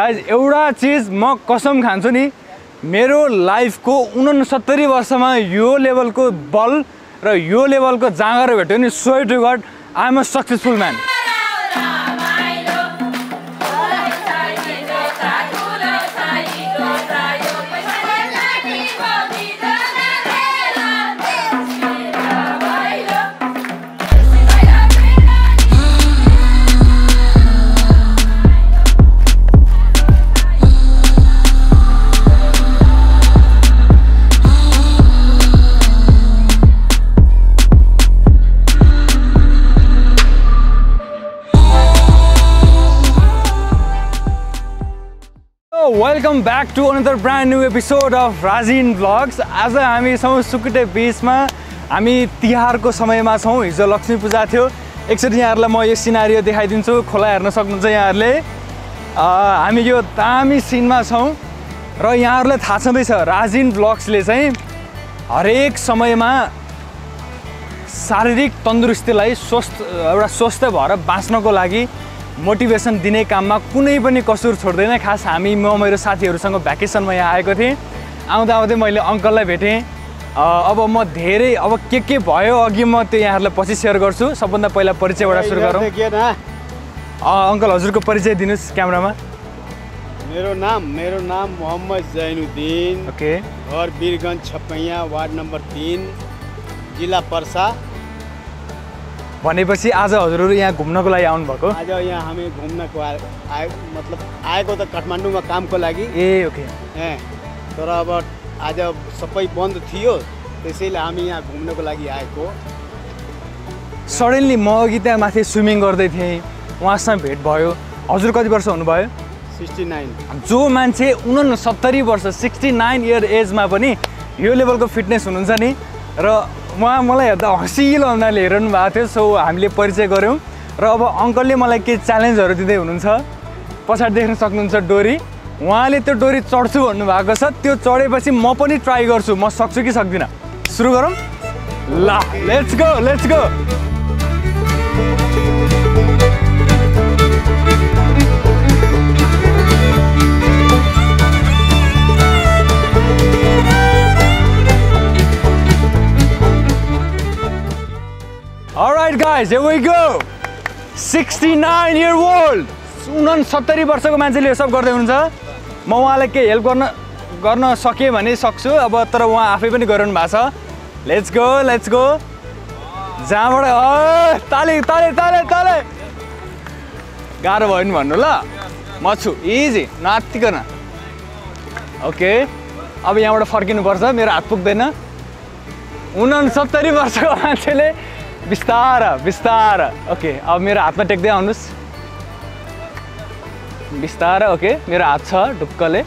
Guys एउटा चिज म कसम खान्छु नि मेरो लाइफको उनसत्तरी वर्षमा यो लेभलको बल र यो लेभलको जाँगर भेट्यो नि swear to God I am a successful man welcome back to another brand new episode of Rajin vlogs आज हामी छौँ सुकुटे बिचमा। हामी तिहारको समयमा छौँ। हिजो लक्ष्मी पूजा थियो। एकचोटि यहाँहरूलाई म यो सिनारी देखाइदिन्छु। खोला हेर्न सक्नुहुन्छ यहाँहरूले। हामी यो दामी सिनमा छौँ। र यहाँहरूलाई थाहा छँदैछ राजिन ब्लग्सले चाहिँ हरेक समयमा शारीरिक तन्दुरुस्तीलाई स्वस्थ एउटा स्वस्थ भएर बाँच्नको लागि मोटिभेसन दिने काममा कुनै पनि कसुर छोड्दैन। खास हामी म मेरो साथीहरूसँग भ्याकेसनमा यहाँ आएको थिएँ। आउँदा आउँदै मैले अङ्कललाई भेटेँ। अब म धेरै अब के के भयो अघि म त्यो यहाँहरूलाई पछि सेयर गर्छु। सबभन्दा पहिला परिचयबाट सुरु गरौँ। अङ्कल हजुरको परिचय दिनुहोस् क्यामरामा। मेरो नाम मेरो नाम मोहम्मद जैनुद्दिन। ओके। घर वीरगंज छपैया वार्ड नंबर तीन जिला पर्सा। भनेपछि आज हजुरहरू यहाँ घुम्नको लागि आउनुभएको? आज यहाँ हामी घुम्नको आए आए मतलब आएको त काठमाडौँमा कामको लागि। ए ओके। ए तर अब आज सबै बन्द थियो त्यसैले हामी यहाँ घुम्नको लागि आएको। सडनली म अघि त्यहाँ माथि स्विमिङ गर्दै थिएँ उहाँसँग भेट भयो। हजुर कति वर्ष हुनुभयो? Sixty nine. जो मान्छे उनसत्तरी वर्ष सिक्सटी नाइन इयर एजमा पनि यो लेभलको फिटनेस हुनुहुन्छ नि र उहाँ मलाई हेर्दा हँसिलो हुनाले हेरिरहनु भएको थियो सो हामीले परिचय गऱ्यौँ। र अब अङ्कलले मलाई केही च्यालेन्जहरू दिँदै हुनुहुन्छ। पछाडि देख्न सक्नुहुन्छ डोरी। उहाँले त्यो डोरी चढ्छु भन्नुभएको छ। त्यो चढेपछि म पनि ट्राई गर्छु। म सक्छु कि सक्दिनँ? सुरु गरौँ। ल let's go let's go guys, here we go. 69 year old. उनसत्तरी वर्षको मान्छेले यो सब गर्दै हुनुहुन्छ। म उहाँलाई केही हेल्प गर्न गर्न सकेँ भने सक्छु। अब तर उहाँ आफै पनि गरिरहनु भएको छ। लेट्स गो लेट्स गो जहाँबाट ताली ताले ताले ताले। गाह्रो भयो नि भन्नु ल। म छु। इजी नातिकन ओके अब यहाँबाट फर्किनुपर्छ। मेरो हात पुग्दैन। उनसत्तरी वर्षको मान्छेले बिस्तार बिस्तार ओके अब मेरो हातमा टेक्दै आउनुहोस्। बिस्तार ओके मेरो हात छ ढुक्कले।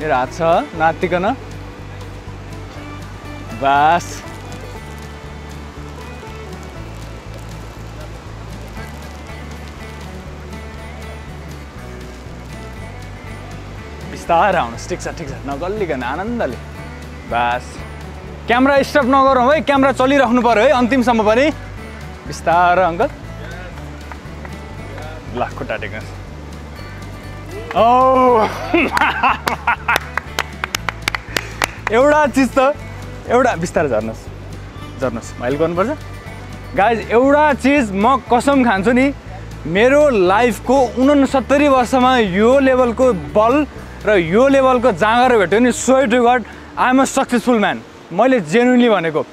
मेरो हात छ नातिकन। बास। बिस्तारै आउनुहोस् ठिक छ ठिक छ। नगल्लिकन आनन्दले। बास। क्यामेरा स्टप नगरौँ है क्यामेरा चलिराख्नु पऱ्यो है अन्तिमसम्म पनि। बिस्तारो अङ्कल। ल खुट्टा टेक्नुहोस् ओ एउटा चिज त एउटा बिस्तारै झर्नुहोस्। झर्नुहोस् मैले गर्नुपर्छ। गाइज एउटा चिज म कसम खान्छु नि मेरो लाइफको उनसत्तरी वर्षमा यो लेभलको बल र यो लेभलको जाँगर भेट्यो नि swear to God am a successful man मैले जेन्युनली भनेको।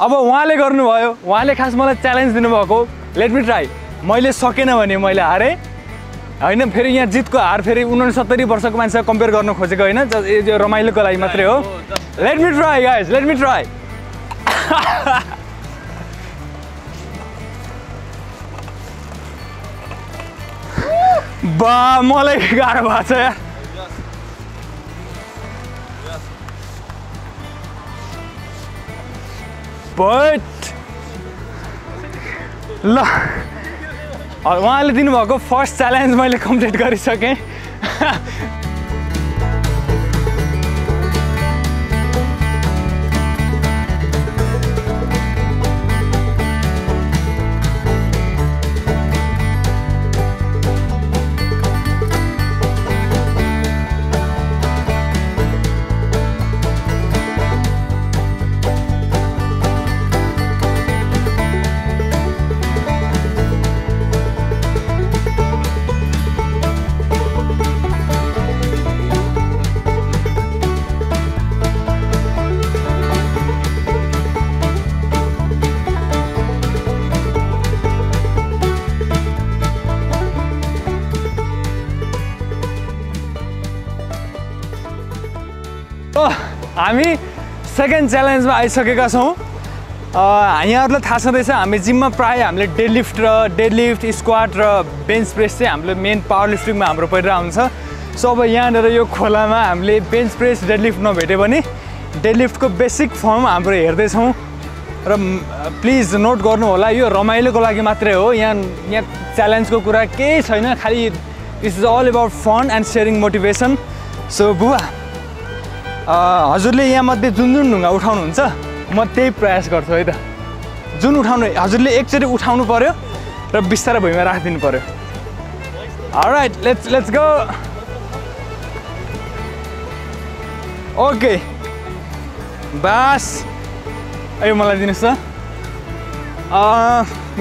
अब उहाँले गर्नुभयो उहाँले खास मलाई च्यालेन्ज दिनुभएको। लेट मी ट्राई मैले सकेन भने मैले हारेँ। होइन फेरि यहाँ जितको हार फेरि उनसत्तरी वर्षको मान्छेसँग कम्पेयर गर्न खोजेको होइन रमाइलोको लागि मात्रै हो। Let me try guys let me try बा मलाई गाह्रो भएको छ यार। बट ल उहाँले दिनुभएको फर्स्ट च्यालेन्ज मैले कम्प्लिट गरिसकेँ। हामी सेकेन्ड च्यालेन्जमा आइसकेका छौँ। यहाँहरूलाई थाहा छँदैछ हामी जिममा प्रायः हामीले डेड लिफ्ट र डेड लिफ्ट स्क्वाड र बेन्च प्रेस चाहिँ हाम्रो मेन पावर लिफ्टिङमा हाम्रो परिरहेको हुन्छ। सो अब यहाँनिर यो खोलामा हामीले बेन्च प्रेस डेड लिफ्ट नभेट्यो भने डेड लिफ्टको बेसिक फर्म हाम्रो हेर्दैछौँ। र प्लिज नोट गर्नु होला यो रमाइलोको लागि मात्रै हो। यहाँ यहाँ च्यालेन्जको कुरा केही छैन खालि this is all about fun and sharing motivation so बुवा। हजुरले यहाँमध्ये जुन जुन ढुङ्गा उठाउनुहुन्छ म त्यही प्रयास गर्छु है त। जुन उठाउनु हजुरले एकचोटि उठाउनु पऱ्यो र बिस्तारै भुइँमा राखिदिनु पऱ्यो right let's let's go okay बास। यो मलाई दिनुहोस् त।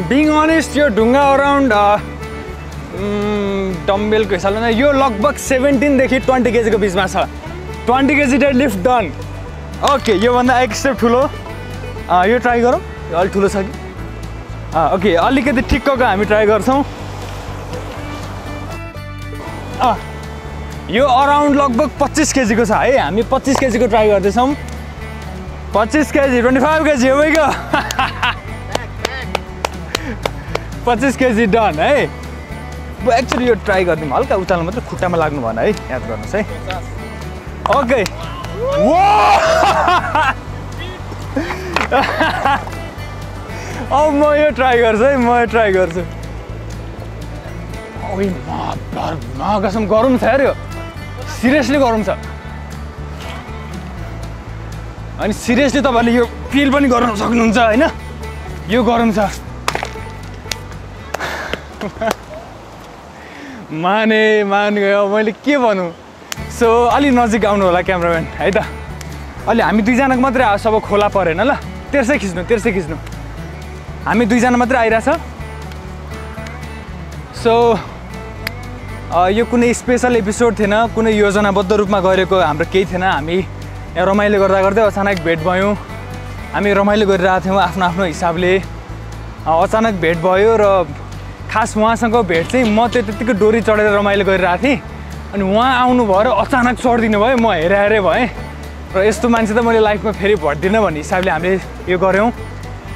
बिङ अनेस्ट यो ढुङ्गा अराउन्ड डम्बेलको हिसाबले यो लगभग सेभेन्टिनदेखि ट्वेन्टी केजीको बिचमा छ। Twenty KG deadlift done. Okay योभन्दा एक स्टेप ठुलो। यो ट्राई गरौँ। अलिक ठुलो छ कि? ओके अलिकति ठिक्कको हामी ट्राई गर्छौँ। यो अराउन्ड लगभग पच्चिस केजीको छ। है हामी पच्चिस केजीको ट्राई गर्दैछौँ। पच्चिस केजी ट्वेन्टी फाइभ केजी हो गयो पच्चिस केजी डन है। एक्चुली यो ट्राई गरिदिउँ हल्का उचाल्नु मात्रै खुट्टामा लाग्नु भएन है। याद गर्नुहोस् है। ओके अब म यो ट्राई गर्छु है म यो ट्राई गर्छु। ओइ म कसम गरौँ छ यार यो। सिरियसली गरौँ छ। अनि सिरियसली तपाईँहरूले यो फिल पनि गर्न सक्नुहुन्छ होइन? यो गरम छ। माने मान गयो। मैले के भनौँ? सो अलि नजिक आउनु होला क्यामराम्यान है त? अलि हामी दुईजनाको मात्रै आ- सब खोला परेन ल। तेर्सै खिच्नु तेर्सै खिच्नु। हामी दुईजना मात्रै आइरहेछ। सो यो कुनै स्पेसल एपिसोड थिएन कुनै योजनाबद्ध रूपमा गरेको हाम्रो केही थिएन। हामी यहाँ रमाइलो गर्दा गर्दै अचानक भेट भयौँ। हामी रमाइलो गरिरहेको थियौँ आफ्नो आफ्नो हिसाबले। अचानक भेट भयो र खास उहाँसँग भेट चाहिँ म त्यो त्यत्तिकै डोरी चढेर रमाइलो गरिरहेको थिएँ। अनि उहाँ आउनुभयो र अचानक चढिदिनु भयो म हेरे हेरे भएँ। र यस्तो मान्छे त मैले लाइफमा फेरि भट्दिनँ भन्ने हिसाबले हामीले यो गऱ्यौँ।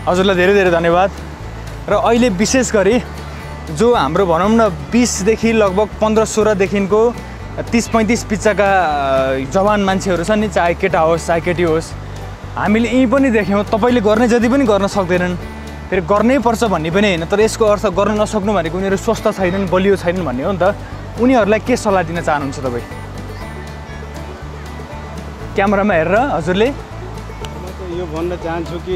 हजुरलाई धेरै धेरै धन्यवाद। र अहिले विशेष गरी जो हाम्रो भनौँ न बिसदेखि लगभग पन्ध्र सोह्रदेखिको तिस पैँतिस पिच्चाका जवान मान्छेहरू छन् नि चाहे केटा होस् चाहे केटी होस्। हामीले यहीँ पनि देख्यौँ तपाईँले गर्ने जति पनि गर्न सक्दैनन्। फेरि गर्नै पर्छ भन्ने पनि होइन तर यसको अर्थ गर्न नसक्नु भनेको उनीहरू स्वस्थ छैनन् बलियो छैनन् भन्ने हो नि त। उनीहरूलाई के सल्लाह दिन चाहनुहुन्छ तपाईँ? क्यामेरामा हेरेर हजुरले। म त यो भन्न चाहन्छु कि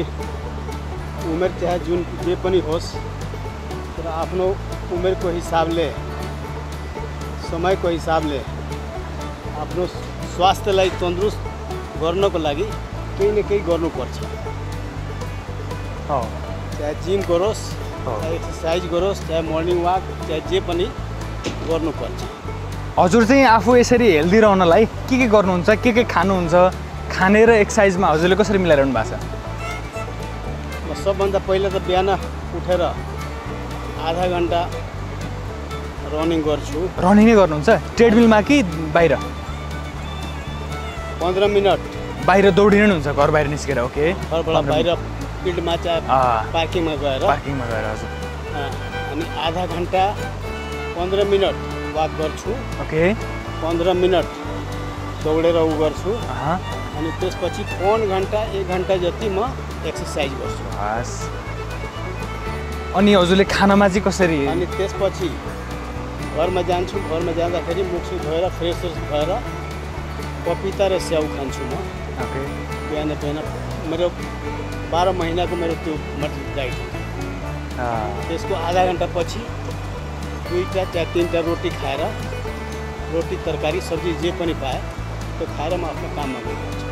उमेर चाहे जुन जे पनि होस् तर आफ्नो उमेरको हिसाबले समयको हिसाबले आफ्नो स्वास्थ्यलाई तन्दुरुस्त गर्नको लागि केही न केही गर्नुपर्छ। हो। चाहे जिम गरोस्। चाहे एक्सर्साइज गरोस् चाहे मर्निङ वाक चाहे जे पनि गर्नुपर्छ। हजुर चाहिँ आफू यसरी हेल्दी रहनलाई के के गर्नुहुन्छ के के खानुहुन्छ खाने र एक्सर्साइजमा हजुरले कसरी मिलाइरहनु भएको छ? म सबभन्दा पहिला त बिहान उठेर आधा घन्टा रनिङ गर्छु। रनिङ नै गर्नुहुन्छ? ट्रेडमिलमा कि बाहिर? पन्ध्र मिनट। बाहिर दौडिनु हुन्छ घर बाहिर निस्केर ओके घरबाट बाहिर फिल्डमा चाहे पार्किङमा गएर। पार्किङमा गएर हजुर। अनि आधा घन्टा पन्ध्र मिनट वाक गर्छु। ओके। पन्ध्र मिनट दौडेर उ गर्छु। अनि त्यसपछि पौन घन्टा एक घन्टा जति म एक्सर्साइज गर्छु। हस् अनि हजुरले खानामा चाहिँ कसरी? अनि त्यसपछि घरमा जान्छु। घरमा जाँदाखेरि मुखसुख धोएर फ्रेस भएर पपिता र स्याउ खान्छु म। ओके। बिहान बिहान मेरो बाह्र महिनाको मेरो त्यो मतलब डाइट त्यसको आधा घन्टा पछि दुईवटा चाहे तिनवटा रोटी खाएर रोटी तरकारी सब्जी जे पनि पाएँ त्यो खाएर म आफ्नो काममा गइरहन्छु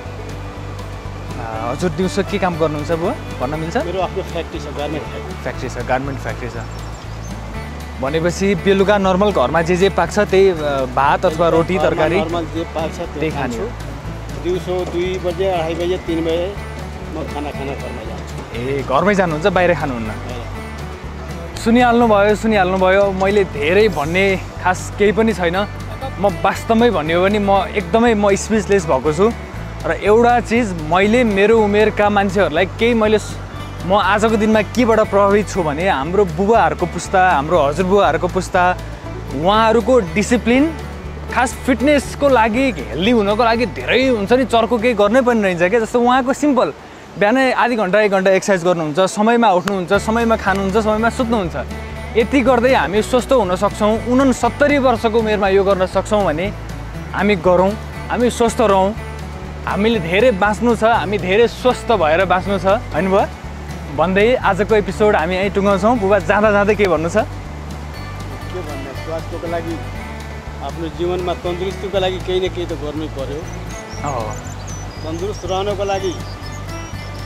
अँ, हजुर दिउँसो के काम गर्नुहुन्छ बुवा? भन्न मिल्छ? मेरो आफ्नो फ्याक्ट्री छ गार्मेन्ट फ्याक्ट्री। फ्याक्ट्री छ गार्मेन्ट फ्याक्ट्री छ। भनेपछि बेलुका नर्मल घरमा जे जे पाक्छ त्यही भात अथवा रोटी तरकारी नर्मल जे पाक्छ त्यो त्यही खाने खान्छु। दिउँसो दुई बजे अढाई बजे तिन बजे म खाना खाना घरमा जान्छु। ए घरमै जानुहुन्छ बाहिर खानुहुन्न? सुनिहाल्नु भयो सुनिहाल्नु भयो। मैले धेरै भन्ने खास केही पनि छैन। म वास्तवमै भन्ने हो भने म एकदमै म स्पिचलेस भएको छु। र एउटा चिज मैले मेरो उमेरका मान्छेहरूलाई केही मैले म आजको दिनमा केबाट प्रभावित छु भने हाम्रो बुबाहरूको पुस्ता हाम्रो हजुरबुवाहरूको पुस्ता उहाँहरूको डिसिप्लिन खास फिटनेसको लागि हेल्दी हुनको लागि धेरै हुन्छ नि चर्को केही गर्नै पर्ने रहन्छ क्या जस्तो उहाँको सिम्पल। बिहानै आधी घन्टा एक घन्टा एक्सर्साइज गर्नुहुन्छ समयमा उठ्नुहुन्छ समयमा खानुहुन्छ समयमा सुत्नुहुन्छ। यति गर्दै हामी स्वस्थ हुन सक्छौँ उनसत्तरी वर्षको उमेरमा यो गर्न सक्छौँ भने हामी गरौँ हामी स्वस्थ रहौँ। हामीले धेरै बाँच्नु छ हामी धेरै स्वस्थ भएर बाँच्नु छ। होइन बुवा? भन्दै आजको एपिसोड हामी यहीँ टुङ्गाउँछौँ। बुबा जाँदा जाँदै के भन्नु छ? के भन्ने स्वास्थ्यको लागि आफ्नो जीवनमा तन्दुरुस्तीको लागि केही न केही त गर्नै पर्यो। तन्दुरुस्त रहनको लागि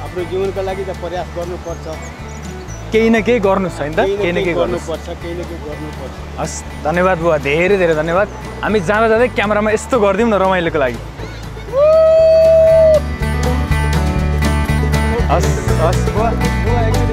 आफ्नो जीवनको लागि त प्रयास गर्नुपर्छ। केही न केही गर्नुहोस् होइन त। केही न केही गर्नुपर्छ केही न केही गर्नुपर्छ। हस् धन्यवाद बुवा धेरै धेरै धन्यवाद। हामी जाँदा जाँदै क्यामेरामा यस्तो गरिदिउँ न रमाइलोको लागि। हस् हस् बुवा।